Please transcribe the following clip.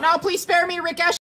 Now, please spare me, Rick Ashley.